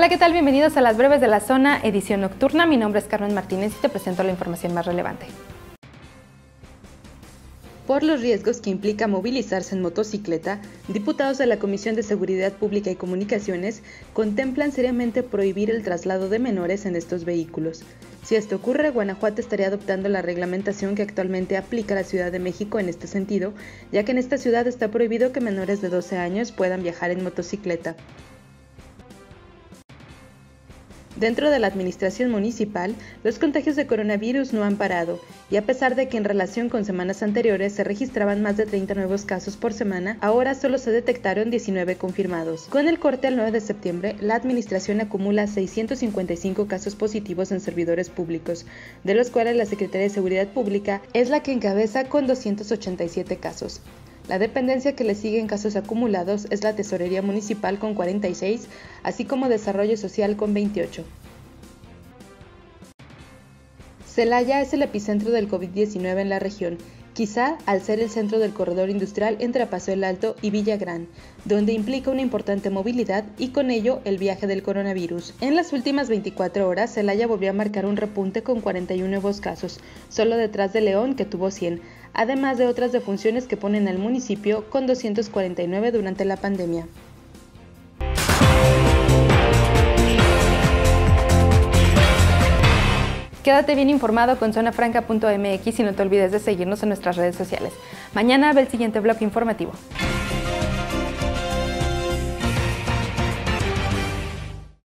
Hola, ¿qué tal? Bienvenidos a las breves de la zona, edición nocturna. Mi nombre es Carmen Martínez y te presento la información más relevante. Por los riesgos que implica movilizarse en motocicleta, diputados de la Comisión de Seguridad Pública y Comunicaciones contemplan seriamente prohibir el traslado de menores en estos vehículos. Si esto ocurre, Guanajuato estaría adoptando la reglamentación que actualmente aplica la Ciudad de México en este sentido, ya que en esta ciudad está prohibido que menores de 12 años puedan viajar en motocicleta. Dentro de la administración municipal, los contagios de coronavirus no han parado, y a pesar de que en relación con semanas anteriores se registraban más de 30 nuevos casos por semana, ahora solo se detectaron 19 confirmados. Con el corte al 9 de septiembre, la administración acumula 655 casos positivos en servidores públicos, de los cuales la Secretaría de Seguridad Pública es la que encabeza con 287 casos. La dependencia que le sigue en casos acumulados es la Tesorería Municipal con 46, así como Desarrollo Social con 28. Celaya es el epicentro del COVID-19 en la región, quizá al ser el centro del corredor industrial entre Paso el Alto y Villagrán, donde implica una importante movilidad y con ello el viaje del coronavirus. En las últimas 24 horas, Celaya volvió a marcar un repunte con 41 nuevos casos, solo detrás de León que tuvo 100, además de otras defunciones que ponen al municipio con 249 durante la pandemia. Quédate bien informado con zonafranca.mx y no te olvides de seguirnos en nuestras redes sociales. Mañana ve el siguiente blog informativo.